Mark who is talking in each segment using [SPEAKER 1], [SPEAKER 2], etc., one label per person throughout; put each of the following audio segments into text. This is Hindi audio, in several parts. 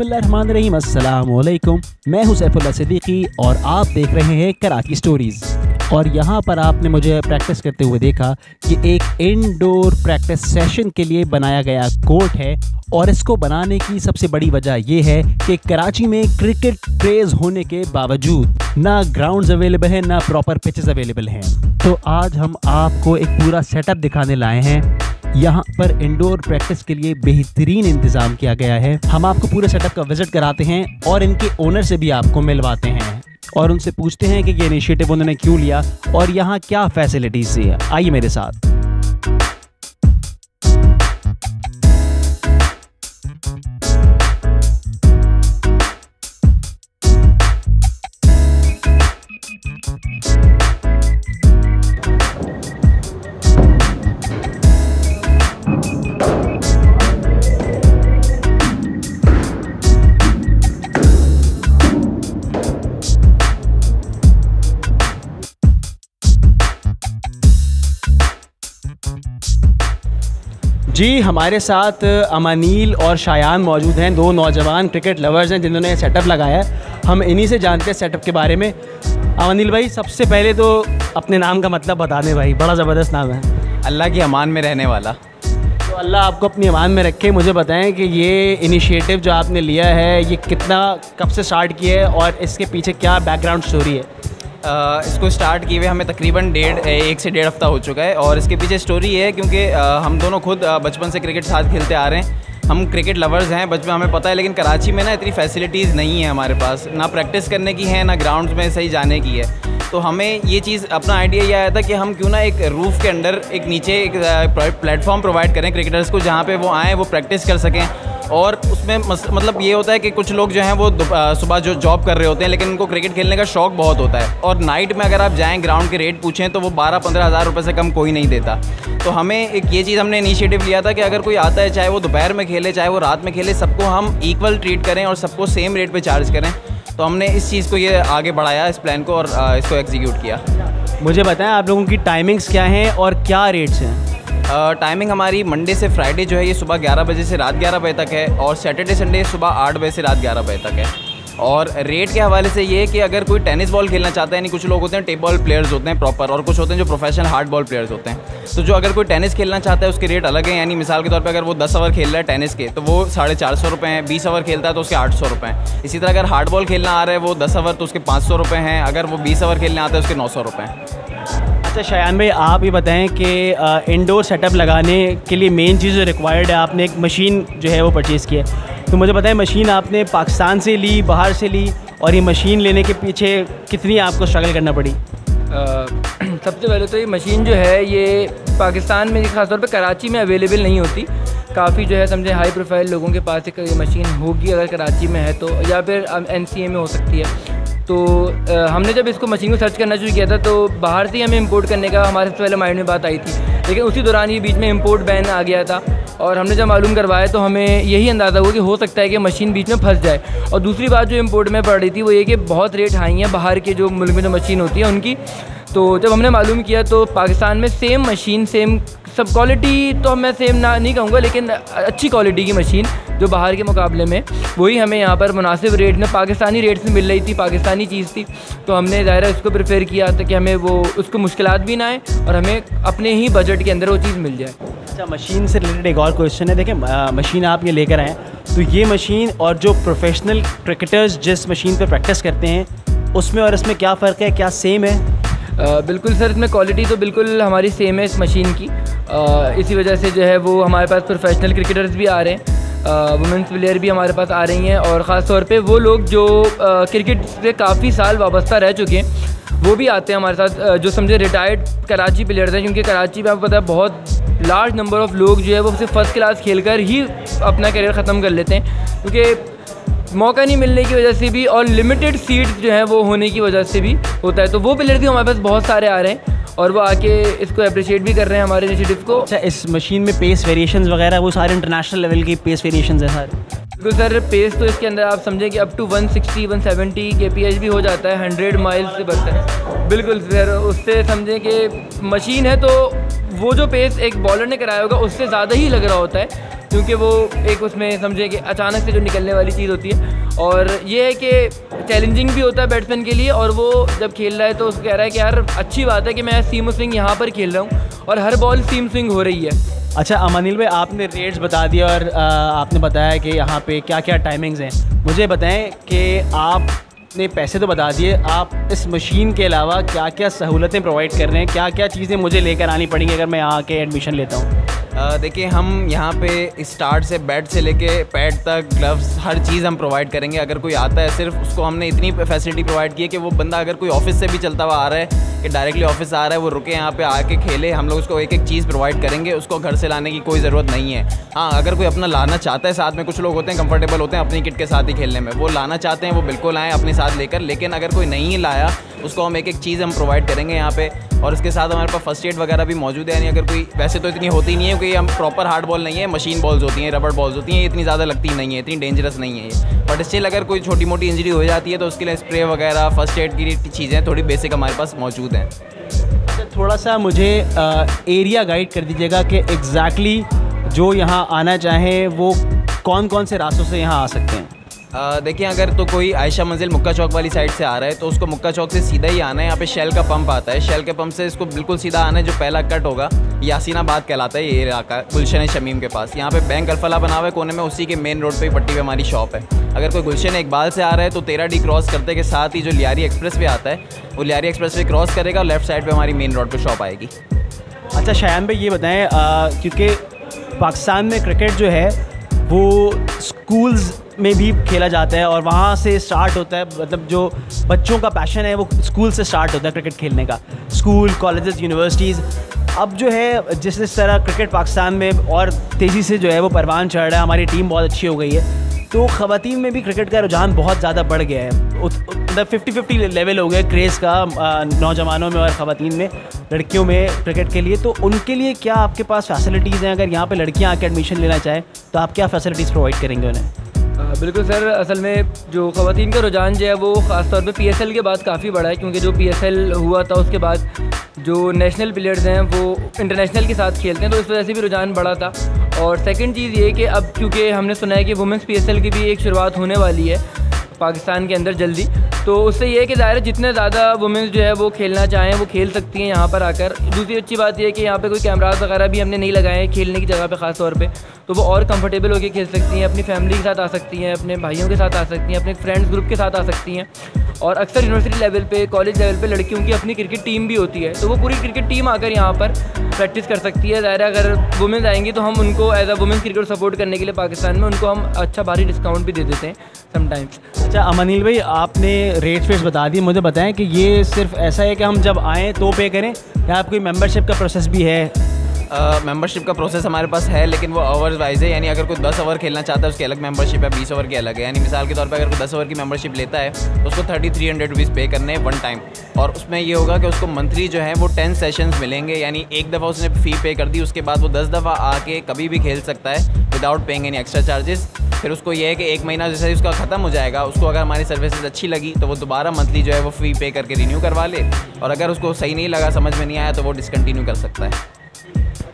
[SPEAKER 1] अस्सलाम वालेकुम मैं हूँ सैफुल्ला सिद्दीकी और आप देख रहे हैं कराची स्टोरीज़ और यहाँ पर आपने मुझे प्रैक्टिस करते हुए देखा कि एक इनडोर प्रैक्टिस सेशन के लिए बनाया गया कोर्ट है। और इसको बनाने की सबसे बड़ी वजह यह है कि कराची में क्रिकेट क्रेज़ होने के बावजूद ना ग्राउंड्स अवेलेबल हैं, ना प्रॉपर पिचेस अवेलेबल हैं। तो आज हम आपको एक पूरा सेटअप दिखाने लाए हैं। यहाँ पर इंडोर प्रैक्टिस के लिए बेहतरीन इंतज़ाम किया गया है। हम आपको पूरे सेटअप का विज़िट कराते हैं और इनके ओनर से भी आपको मिलवाते हैं। और उनसे पूछते हैं कि ये इनिशिएटिव उन्होंने क्यों लिया और यहाँ क्या फैसिलिटीज़ दी है। आइए मेरे साथ। जी हमारे साथ अमानील और शायान मौजूद हैं। दो नौजवान क्रिकेट लवर्स हैं जिन्होंने सेटअप लगाया है। हम इन्हीं से जानते हैं सेटअप के बारे में। अमानील भाई सबसे पहले तो अपने नाम का मतलब बता दें भाई। बड़ा ज़बरदस्त नाम है।
[SPEAKER 2] अल्लाह की अमान में रहने वाला।
[SPEAKER 1] तो अल्लाह आपको अपनी अमान में रखे। मुझे बताएँ कि ये इनिशिएटिव जो आपने लिया है ये कितना कब से स्टार्ट किया है और इसके पीछे क्या बैकग्राउंड स्टोरी है?
[SPEAKER 2] इसको स्टार्ट किए हुए हमें तकरीबन डेढ़ एक से डेढ़ हफ़्ता हो चुका है और इसके पीछे स्टोरी ये है क्योंकि हम दोनों खुद बचपन से क्रिकेट साथ खेलते आ रहे हैं। हम क्रिकेट लवर्स हैं, बचपन हमें पता है, लेकिन कराची में ना इतनी फैसिलिटीज़ नहीं है हमारे पास। ना प्रैक्टिस करने की है, ना ग्राउंड में सही जाने की है। तो हमें ये चीज़, अपना आइडिया ये आया था कि हम क्यों ना एक रूफ़ के अंदर, एक नीचे एक प्लेटफॉर्म प्रोवाइड करें क्रिकेटर्स को, जहाँ पे वो आएँ, वो प्रैक्टिस कर सकें। और उसमें मतलब ये होता है कि कुछ लोग जो हैं वो सुबह जो जॉब कर रहे होते हैं, लेकिन उनको क्रिकेट खेलने का शौक बहुत होता है। और नाइट में अगर आप जाएँ, ग्राउंड के रेट पूछें तो वो बारह पंद्रह हज़ार रुपये से कम कोई नहीं देता। तो हमें एक ये चीज़, हमने इनिशिएटिव लिया था कि अगर कोई आता है, चाहे वो दोपहर में खेले, चाहे वो रात में खेले, सबको हम इक्वल ट्रीट करें और सबको सेम रेट पर चार्ज करें। तो हमने इस चीज़ को ये आगे बढ़ाया, इस प्लान को और इसको एग्जीक्यूट किया।
[SPEAKER 1] मुझे बताएँ, आप लोगों की टाइमिंग्स क्या हैं और क्या रेट्स हैं?
[SPEAKER 2] टाइमिंग हमारी मंडे से फ्राइडे जो है, ये सुबह 11 बजे से रात 11 बजे तक है और सैटरडे संडे सुबह 8 बजे से रात 11 बजे तक है। और रेट के हवाले से ये कि अगर कोई टेनिस बॉल खेलना चाहता है, यानी कुछ लोग होते हैं टेप बॉल प्लेयर्स होते हैं प्रॉपर और कुछ होते हैं जो प्रोफेशनल हार्ड बॉल प्लेयर्स होते हैं। तो जो अगर कोई टेनिस खेलना चाहता है, उसके रेट अलग है, यानी मिसाल के तौर पर अगर वो दस ओवर खेल रहा है टेनिस के तो वो साढ़े चार सौ रुपये हैं, बीस ओवर खेलता है तो उसके आठ सौ रुपये हैं। इसी तरह अगर हार्ड बॉल खेलना आ रहा है, वो दस ओवर तो उसके पाँच सौ रुपये हैं, अगर वो बीस ओवर खेलने आता है, उसके नौ सौ रुपये हैं।
[SPEAKER 1] अच्छा शयान भाई, आप ये बताएँ कि इंडोर सेटअप लगाने के लिए मेन चीज़ जो रिक्वायर्ड है, आपने एक मशीन जो है वो परचेज़ की है। तो मुझे बताएँ मशीन आपने पाकिस्तान से ली, बाहर से ली, और ये मशीन लेने के पीछे कितनी आपको स्ट्रगल करना पड़ी?
[SPEAKER 3] सबसे पहले तो ये मशीन जो है, ये पाकिस्तान में ख़ासतौर पर कराची में अवेलेबल नहीं होती। काफ़ी जो है, समझे हाई प्रोफ़ाइल लोगों के पास एक ये मशीन होगी अगर कराची में है तो या फिर एन में हो सकती है। तो हमने जब इसको मशीन को सर्च करना शुरू किया था तो बाहर से ही हमें इम्पोर्ट करने का, हमारे सबसे पहले माइंड में बात आई थी। लेकिन उसी दौरान ही बीच में इंपोर्ट बैन आ गया था और हमने जब मालूम करवाया तो हमें यही अंदाज़ा हुआ कि हो सकता है कि मशीन बीच में फंस जाए। और दूसरी बात जो इम्पोर्ट में पड़ रही थी, वो ये कि बहुत रेट हाई हैं बाहर के जो मुल्क में जो मशीन होती है उनकी। तो जब हमने मालूम किया तो पाकिस्तान में सेम मशीन सेम सब क्वालिटी तो मैं सेम ना, नहीं कहूँगा, लेकिन अच्छी क्वालिटी की मशीन जो बाहर के मुकाबले में वही हमें यहाँ पर मुनासिब रेट में पाकिस्तानी रेट में मिल रही थी पाकिस्तानी चीज़ थी। तो हमने ज़ाहिर इसको प्रेफर किया ताकि हमें वो उसको मुश्किल भी ना आए और हमें अपने ही बजट के अंदर वो चीज़ मिल जाए।
[SPEAKER 1] अच्छा मशीन से रिलेटेड एक और क्वेश्चन है। देखें मशीन आप ये लेकर आएँ। तो ये मशीन और जो प्रोफेशनल क्रिकेटर्स जिस मशीन पर प्रैक्टिस करते हैं उसमें और इसमें क्या फ़र्क है क्या सेम है?
[SPEAKER 3] आ, बिल्कुल सर इसमें क्वालिटी तो बिल्कुल हमारी सेम है इस मशीन की। आ, इसी वजह से जो है वो हमारे पास प्रोफेशनल क्रिकेटर्स भी आ रहे हैं। वुमेंस प्लेयर भी हमारे पास आ रही हैं और ख़ास तौर पे वो लोग जो क्रिकेट से काफ़ी साल वाबस्ता रह चुके हैं, वो भी आते हैं हमारे साथ जो समझे रिटायर्ड कराची प्लेयर्स हैं, क्योंकि कराची में आपको पता है बहुत लार्ज नंबर ऑफ़ लोग जो है वो सिर्फ़ फ़र्स्ट क्लास खेल कर ही अपना करियर ख़त्म कर लेते हैं, क्योंकि मौका नहीं मिलने की वजह से भी और लिमिटेड सीट्स जो है वो होने की वजह से भी होता है। तो वो प्लेयर भी हमारे पास बहुत सारे आ रहे हैं। और वो आके इसको अप्रिशिएट भी कर रहे हैं हमारे इनिशिएटिव को।
[SPEAKER 1] अच्छा इस मशीन में पेस वेरिएशंस वगैरह वो सारे इंटरनेशनल लेवल की पेस वेरिएशंस हैं सारे।
[SPEAKER 3] बिल्कुल सर पेस तो इसके अंदर आप समझें कि अप टू 160 170 के पी भी हो जाता है 100 माइल्स से बढ़ता है। बिल्कुल सर उससे समझें कि मशीन है तो वो जो पेस एक बॉलर ने कराया होगा उससे ज़्यादा ही लग रहा होता है क्योंकि वो एक उसमें समझे कि अचानक से जो निकलने वाली चीज़ होती है और ये है कि चैलेंजिंग भी होता है बैट्समैन के लिए और वो जब खेल रहा है तो उसको कह रहा है कि यार, अच्छी बात है कि मैं सीम स्विंग यहाँ पर खेल रहा हूँ और हर बॉल सीम स्विंग हो रही है।
[SPEAKER 1] अच्छा अमानिल भाई, आपने रेट्स बता दिए और आपने बताया कि यहाँ पे क्या क्या टाइमिंग्स हैं। मुझे बताएँ कि आपने पैसे तो बता दिए, आप इस मशीन के अलावा क्या क्या सहूलतें प्रोवाइड कर रहे हैं क्या क्या चीज़ें मुझे लेकर आनी पड़ेंगी अगर मैं यहाँ आके एडमिशन लेता हूँ?
[SPEAKER 2] देखिए, हम यहाँ पे स्टार्ट से बैट से लेके पैड तक, ग्लव्स, हर चीज़ हम प्रोवाइड करेंगे। अगर कोई आता है, सिर्फ़ उसको हमने इतनी फैसिलिटी प्रोवाइड की है कि वो बंदा अगर कोई ऑफ़िस से भी चलता हुआ आ रहा है, कि डायरेक्टली ऑफ़िस आ रहा है, वो रुके यहाँ पे, आके खेले, हम लोग उसको एक एक चीज़ प्रोवाइड करेंगे, उसको घर से लाने की कोई ज़रूरत नहीं है। हाँ अगर कोई अपना लाना चाहता है, साथ में कुछ लोग होते हैं कंफर्टेबल होते हैं अपनी किट के साथ ही खेलने में, वो लाना चाहते हैं, वो बिल्कुल आएँ अपने साथ लेकर, लेकिन अगर कोई नहीं लाया, उसको हम एक एक चीज़ हम प्रोवाइड करेंगे यहाँ पे, और उसके साथ हमारे पास फ़र्स्ट एड वगैरह भी मौजूद है, यानी अगर कोई, वैसे तो इतनी होती नहीं है क्योंकि हम प्रॉपर हार्ड बॉल नहीं है मशीन बॉल्स होती हैं रबड़ बॉल्स होती हैं इतनी ज़्यादा लगती नहीं है, इतनी डेंजरस नहीं है ये। बट स्टिल अगर कोई छोटी मोटी इंजरी हो जाती है तो उसके लिए स्प्रे वगैरह फ़र्स्ट एड की चीज़ें थोड़ी बेसिक हमारे पास मौजूद हैं।
[SPEAKER 1] अच्छा थोड़ा सा मुझे एरिया गाइड कर दीजिएगा कि एग्जैक्टली जो यहाँ आना चाहें, वो कौन कौन से रास्तों से यहाँ आ सकते हैं।
[SPEAKER 2] देखिए, अगर तो कोई आयशा मंजिल मुक्का चौक वाली साइड से आ रहा है तो उसको मुक्का चौक से सीधा ही आना है। यहाँ पे शेल का पंप आता है। शेल के पंप से इसको बिल्कुल सीधा आना है, जो पहला कट होगा। यासीनाबाद कहलाता है ये इलाका, गुलशन शमीम के पास। यहाँ पे बैंक अल्फला बना हुआ है, कोने में उसी के मेन रोड पर पट्टी पे हमारी शॉप है। अगर कोई गुलशन इकबाल से आ रहा है तो तेरह डी क्रॉस करते के साथ ही जो लियारी एक्सप्रेस वे आता है, वो लियारी एक्सप्रेस वे क्रॉस करेगा और लेफ़्ट साइड पर हमारी मेन रोड पर शॉप आएगी।
[SPEAKER 1] अच्छा शायान भाई ये बताएँ क्योंकि पाकिस्तान में क्रिकेट जो है वो स्कूल्स में भी खेला जाता है और वहाँ से स्टार्ट होता है मतलब जो बच्चों का पैशन है, वो स्कूल से स्टार्ट होता है क्रिकेट खेलने का। स्कूल कॉलेज यूनिवर्सिटीज़ अब जो है, जिस जिस तरह क्रिकेट पाकिस्तान में और तेज़ी से जो है वो परवान चढ़ रहा है, हमारी टीम बहुत अच्छी हो गई है। तो ख़वान में भी क्रिकेट का रुझान बहुत ज़्यादा बढ़ गया है। मतलब फिफ्टी फिफ्टी लेवल हो गया क्रेज़ का नौजवानों में और ख़वान में, लड़कियों में क्रिकेट के लिए। तो उनके लिए क्या आपके पास फैसिलिटीज़ हैं? अगर यहाँ पे लड़कियाँ आके एडमिशन लेना चाहें तो आप क्या फैसिलिटीज़ प्रोवाइड करेंगे उन्हें?
[SPEAKER 3] बिल्कुल सर, असल में जो ख़वान का रुझान जो है, वो ख़ासतौर पर पी एस एल के बाद काफ़ी बड़ा है, क्योंकि जो पी एस एल हुआ था, उसके बाद जो नेशनल प्लेयर्स हैं, वो इंटरनेशनल के साथ खेलते हैं तो इस वजह से भी रुझान बढ़ा था। और सेकंड चीज़ ये कि अब, क्योंकि हमने सुना है कि वुमेंस पीएसएल की भी एक शुरुआत होने वाली है पाकिस्तान के अंदर जल्दी। तो उससे ये है कि ज़ाहिर जितने ज़्यादा वुमेंस जो है वो खेलना चाहें, वो खेल सकती हैं यहाँ पर आकर। दूसरी अच्छी बात यह है कि यहाँ पर कोई कैमराज वगैरह भी हमने नहीं लगाए हैं खेलने की जगह पर ख़ास तौर पे। तो वो और कंफर्टेबल होकर खेल सकती हैं, अपनी फैमिली के साथ आ सकती हैं, अपने भाइयों के साथ आ सकती हैं, अपने फ्रेंड्स ग्रुप के साथ आ सकती हैं। और अक्सर यूनिवर्सिटी लेवल पे कॉलेज लेवल पे लड़कियों की अपनी क्रिकेट टीम भी होती है। तो वो पूरी क्रिकेट टीम आकर यहाँ पर प्रैक्टिस कर सकती है। ज़ाहिर अगर वुमेंस आएँगी तो हम उनको as a women's cricket support करने के लिए पाकिस्तान में उनको हम अच्छा भारी डिस्काउंट भी दे देते हैं समटाइम्स
[SPEAKER 1] अच्छा अमनील भाई, आपने रेट फेट्स बता दिए मुझे बताएँ कि ये सिर्फ़ ऐसा है कि हम जब आएँ तो पे करें या आपकी मेम्बरशिप का प्रोसेस भी है?
[SPEAKER 2] मेंबरशिप का प्रोसेस हमारे पास है, लेकिन वो ओवर्स वाइज है, यानी अगर कोई दस ओवर खेलना चाहता है, उसकी अलग मेंबरशिप है, बीस ओवर की अलग है। यानी मिसाल के तौर पर अगर कोई दस ओवर की मेंबरशिप लेता है तो उसको थर्टी थ्री हंड्रेड रुपीज़ पे करने वन टाइम और उसमें ये होगा कि उसको मंथली जो है, वो टेन सेशंस मिलेंगे, यानी एक दफ़ा उसने फ़ी पे कर दी, उसके बाद वो दस दफ़ा आके कभी भी खेल सकता है without paying any extra charges फिर उसको ये है कि एक महीना जैसे ही उसका ख़त्म हो जाएगा, उसको अगर हमारी सर्विसेज़ अच्छी लगी तो वो दोबारा मंथली जो है, वो फ़ी पे करके रिन्यू करवा ले। और अगर उसको सही नहीं लगा, समझ में नहीं आया तो वो डिसकंटिन्यू कर सकता है।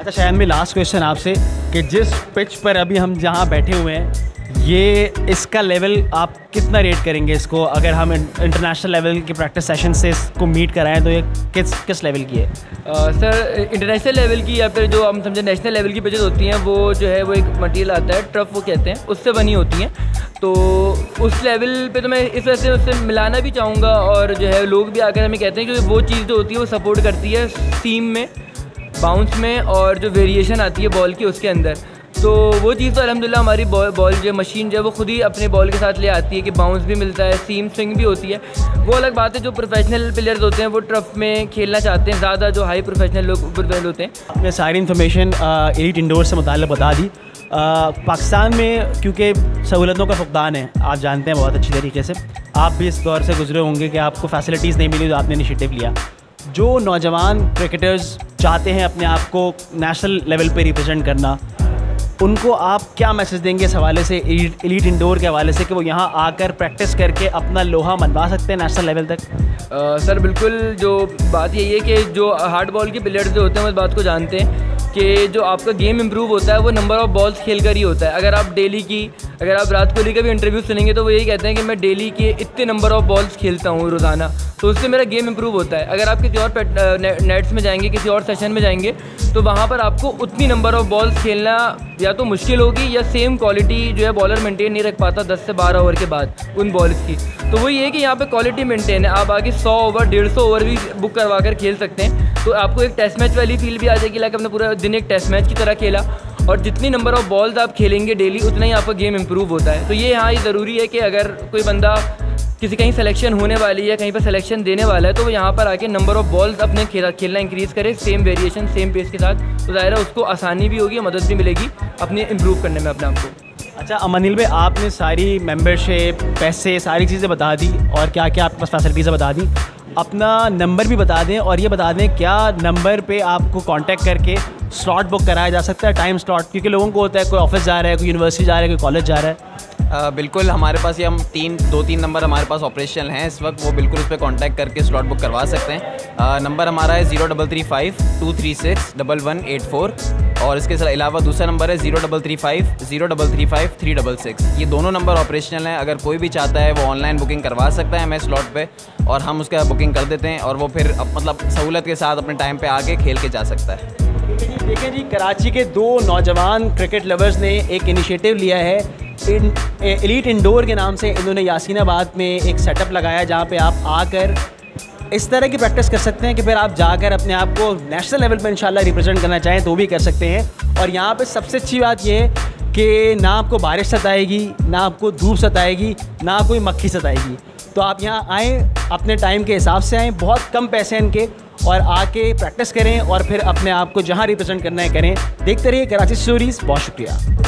[SPEAKER 1] अच्छा शायद में लास्ट क्वेश्चन आपसे कि जिस पिच पर अभी हम जहाँ बैठे हुए हैं, ये इसका लेवल आप कितना रेट करेंगे इसको? अगर हम इंटरनेशनल लेवल के प्रैक्टिस सेशन से इसको मीट कराएँ तो ये किस किस लेवल की है?
[SPEAKER 3] सर इंटरनेशनल लेवल की या फिर जो हम समझे नेशनल लेवल की पिचेज होती हैं, वो जो है, वो एक मटेरियल आता है ट्रफ वो कहते हैं, उससे बनी होती हैं। तो उस लेवल पे तो मैं इस वजह से उससे मिलाना भी चाहूँगा और जो है, लोग भी आकर हमें कहते हैं कि वो चीज़ जो होती है, वो सपोर्ट करती है टीम में। बाउंस में और जो वेरिएशन आती है बॉल की उसके अंदर। तो वो चीज़ तो अलहमदिल्ला हमारी बॉल बॉल जो मशीन जो है वो खुद ही अपने बॉल के साथ ले आती है कि बाउंस भी मिलता है सीम स्विंग भी होती है। वो अलग बात है जो प्रोफेशनल प्लेयर्स होते हैं, वो ट्रफ में खेलना चाहते हैं, ज़्यादा जो हाई प्रोफेशनल लोग प्रोफेशनल होते हैं।
[SPEAKER 1] आपने सारी इन्फॉर्मेशन एलिट इंडोर से मुतल बता दी। पाकिस्तान में क्योंकि सहूलतों का फुकदान है, आप जानते हैं बहुत अच्छी तरीके से। आप भी इस दौर से गुजरे होंगे कि आपको फैसिलिटीज़ नहीं मिली तो आपने इनिशिएटिव लिया। जो नौजवान क्रिकेटर्स चाहते हैं अपने आप को नेशनल लेवल पे रिप्रेजेंट करना उनको आप क्या मैसेज देंगे इस हवाले से एलीट इंडोर के हवाले से कि वो यहाँ आकर प्रैक्टिस करके अपना लोहा मनवा सकते हैं नेशनल लेवल तक?
[SPEAKER 3] आ, सर बिल्कुल जो बात यही है कि जो हार्ड बॉल के प्लेयर्स जो होते हैं वो इस बात को जानते हैं। कि जो आपका गेम इम्प्रूव होता है, वो नंबर ऑफ़ बॉल्स खेल कर ही होता है। अगर आप डेली की, अगर आप रात कोहली का भी इंटरव्यू सुनेंगे तो वो यही कहते हैं कि मैं डेली के इतने नंबर ऑफ़ बॉल्स खेलता हूँ रोज़ाना। तो उससे मेरा गेम इंप्रूव होता है। अगर आप किसी और नेट्स में जाएँगे, किसी और सेशन में जाएँगे तो वहाँ पर आपको उतनी नंबर ऑफ़ बॉल्स खेलना या तो मुश्किल होगी या सेम क्वालिटी जो है बॉलर मेंटेन नहीं रख पाता दस से बारह ओवर के बाद उन बॉल्स की। तो वही है कि यहाँ पे क्वालिटी मेंटेन है। आप आगे सौ ओवर डेढ़ सौ ओवर भी बुक करवा कर खेल सकते हैं। तो आपको एक टेस्ट मैच वाली फील भी आ जाएगी लाइक अपने पूरा दिन एक टेस्ट मैच की तरह खेला। और जितनी नंबर ऑफ़ बॉल्स आप खेलेंगे डेली उतना ही आपका गेम इंप्रूव होता है। तो ये हाँ ये ज़रूरी है कि अगर कोई बंदा किसी कहीं सिलेक्शन होने वाली है, कहीं पर सिलेक्शन देने वाला है तो वो यहाँ पर आके नंबर ऑफ़ बॉल्स अपने खेला, खेलना इंक्रीज़ करे सेम वेरिएशन सेम पेस के साथ। तो ज़ाहिर है उसको आसानी भी होगी, मदद भी मिलेगी अपने इम्प्रूव करने में अपने आप को।
[SPEAKER 1] अच्छा अमनिल भाई, आपने सारी मेंबरशिप पैसे, सारी चीज़ें बता दी और क्या क्या आपके पास फैसिलिटीज़ बता दी। अपना नंबर भी बता दें और ये बता दें क्या नंबर पे आपको कांटेक्ट करके स्लॉट बुक कराया जा सकता है टाइम स्लॉट क्योंकि लोगों को होता है, कोई ऑफ़िस जा रहा है, कोई यूनिवर्सिटी जा रहा है, कोई कॉलेज जा रहा है।
[SPEAKER 2] आ, बिल्कुल हमारे पास ये हम तीन दो तीन नंबर हमारे पास ऑपरेशनल हैं। इस वक्त वो बिल्कुल उस पर कॉन्टैक्ट करके स्लॉट बुक करवा सकते हैं। नंबर हमारा है zero double three five two three six double one eight four और इसके अलावा दूसरा नंबर है zero double three five zero double three five three double six ये दोनों नंबर ऑपरेशनल हैं। अगर कोई भी चाहता है वो ऑनलाइन बुकिंग करवा सकता है हमें स्लॉट पे और हम उसका बुकिंग कर देते हैं और वो फिर मतलब सहूलत के साथ अपने टाइम पे आके खेल के जा सकता है।
[SPEAKER 1] देखिए जी कराची के दो नौजवान क्रिकेट लवर्स ने एक इनिशिएटिव लिया है। इन एलीट इंडोर के नाम से इन्होंने यासीनाबाद में एक सेटअप लगाया जहाँ पे आप आकर इस तरह की प्रैक्टिस कर सकते हैं कि फिर आप जाकर अपने आप को नेशनल लेवल पर इंशाल्लाह रिप्रेजेंट करना चाहें तो भी कर सकते हैं। और यहाँ पे सबसे अच्छी बात यह है कि ना आपको बारिश सताएगी, ना आपको धूप सताएगी, ना कोई मक्खी सताएगी। तो आप यहाँ आएँ, अपने टाइम के हिसाब से आएँ, बहुत कम पैसे हैं इनके, और आके प्रैक्टिस करें और फिर अपने आप को जहाँ रिप्रेजेंट करना है करें। देखते रहिए कराची स्टोरीज़ बहुत शुक्रिया।